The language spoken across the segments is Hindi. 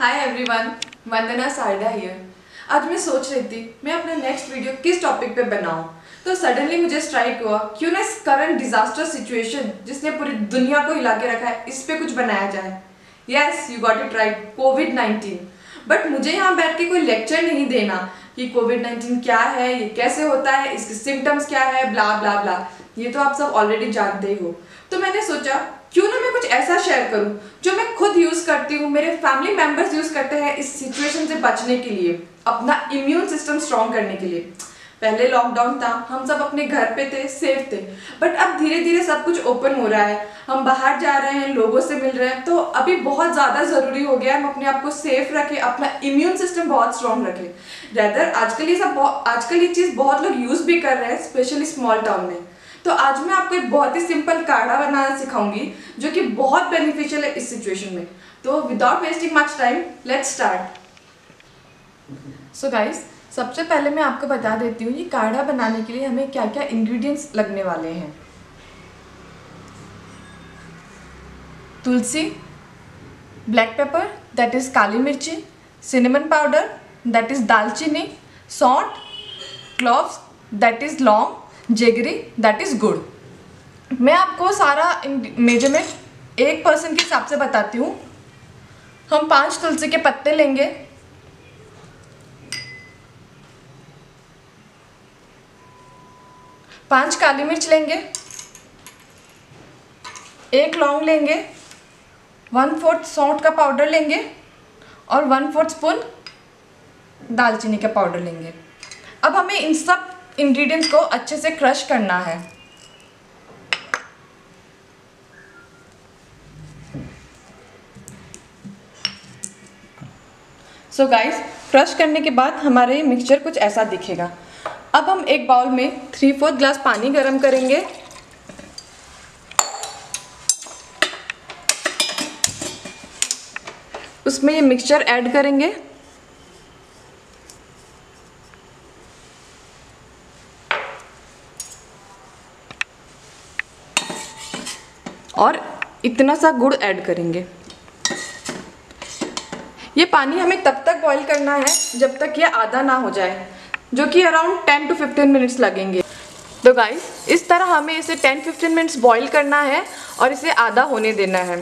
Hi everyone Vandana Sarda here आज मैं सोच रही थी, मैं अपना नेक्स्ट वीडियो किस टॉपिक पे बनाऊँ? तो सडनली मुझे स्ट्राइक हुआ, क्यों ना इस करंट डिजास्टर सिचुएशन जिसने पूरी दुनिया को हिला के रखा है, इस पे कुछ बनाया जाए? Yes you got it right Covid nineteen but मुझे यहाँ बैठ के कोई लेक्चर नहीं देना कि कोविड नाइन्टीन क्या है, ये कैसे होता है, इसके सिम्टम्स क्या है ब्ला ब्ला ब्ला ये तो आप सब ऑलरेडी जानते ही हो. तो मैंने सोचा करूँ। जो मैं खुद यूज़ करती हूँ, मेरे फैमिली मेंबर्स यूज़ करते हैं इस सिचुएशन से बचने के लिए, अपना इम्यून सिस्टम स्ट्रॉन्ग करने के लिए। पहले लॉकडाउन था, हम सब अपने घर पे थे सेफ़ थे। बट अब धीरे धीरे सब कुछ ओपन हो रहा है। हम बाहर जा रहे हैं, लोगों से मिल रहे हैं। तो अभी बहुत ज़्यादा ज़रूरी हो गया है हम अपने आप को सेफ़ रखें, अपना इम्यून सिस्टम बहुत स्ट्रॉन्ग रखें। रेदर आजकल ये सब आजकल ये चीज़ बहुत लोग यूज़ भी कर रहे हैं स्पेशली स्मॉल टाउन में। तो आज मैं आपको एक बहुत ही सिंपल काढ़ा बनाना सिखाऊँगी, जो कि बहुत बेनिफिशियल है इस सिचुएशन में। तो without wasting much time let's start so guys सबसे पहले मैं आपको बता देती हूँ ये काढ़ा बनाने के लिए हमें क्या क्या इंग्रेडिएंट्स लगने वाले हैं। Tulsi black pepper that is काली मिर्ची सिनेमन पाउडर दैट इज़ दालचीनी सॉल्ट क्लोव्स दैट इज़ लौंग जेगरी दैट इज़ गुड़ मैं आपको सारा मेज़रमेंट एक पर्सन के हिसाब से बताती हूँ। हम पाँच तुलसी के पत्ते लेंगे। पाँच काली मिर्च लेंगे। एक लौंग लेंगे। वन फोर्थ सौंठ का पाउडर लेंगे और वन फोर्थ स्पून दालचीनी का पाउडर लेंगे। अब हमें इन सब इंग्रेडिएंट्स को अच्छे से क्रश करना है। सो गाइस क्रश करने के बाद हमारे मिक्सचर कुछ ऐसा दिखेगा। अब हम एक बाउल में थ्री फोर्थ ग्लास पानी गरम करेंगे। उसमें ये मिक्सचर ऐड करेंगे। और इतना सा गुड़ ऐड करेंगे। ये पानी हमें तब तक बॉईल करना है जब तक ये आधा ना हो जाए, जो कि अराउंड 10 टू 15 मिनट्स लगेंगे। तो गाइस इस तरह हमें इसे 10-15 मिनट्स बॉईल करना है और इसे आधा होने देना है।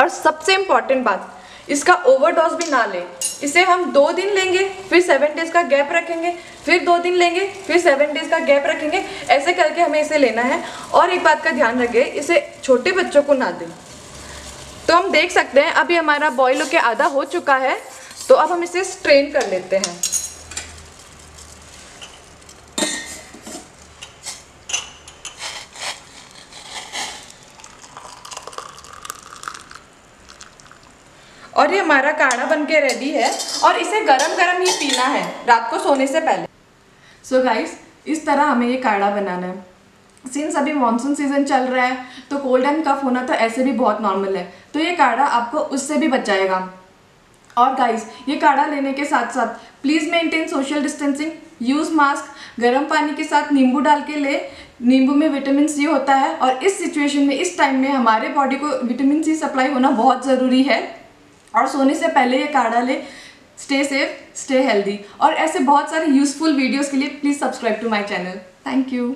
और सबसे इंपॉर्टेंट बात, इसका ओवरडोज भी ना लें। इसे हम दो दिन लेंगे, फिर सेवन डेज़ का गैप रखेंगे, फिर दो दिन लेंगे, फिर सेवन डेज़ का गैप रखेंगे। ऐसे करके हमें इसे लेना है। और एक बात का ध्यान रखें इसे छोटे बच्चों को ना दें। तो हम देख सकते हैं, अभी हमारा बॉयल होकर आधा हो चुका है तो अब हम इसे स्ट्रेन कर लेते हैं। और ये हमारा काढ़ा बन के रेडी है और इसे गरम गरम ही पीना है, रात को सोने से पहले। सो so गाइस इस तरह हमें ये काढ़ा बनाना है। सिंस अभी मानसून सीज़न चल रहा है तो कोल्ड एंड कफ होना तो ऐसे भी बहुत नॉर्मल है। तो ये काढ़ा आपको उससे भी बचाएगा और गाइस ये काढ़ा लेने के साथ साथ please maintain social distancing use mask गर्म पानी के साथ नींबू डाल के ले। नींबू में विटामिन सी होता है और इस सिचुएशन में, इस टाइम में हमारे बॉडी को विटामिन सी सप्लाई होना बहुत ज़रूरी है। और सोने से पहले ये काढ़ा ले स्टे सेफ़ स्टे हेल्दी और ऐसे बहुत सारे यूजफुल वीडियोज़ के लिए please subscribe to my channel thank you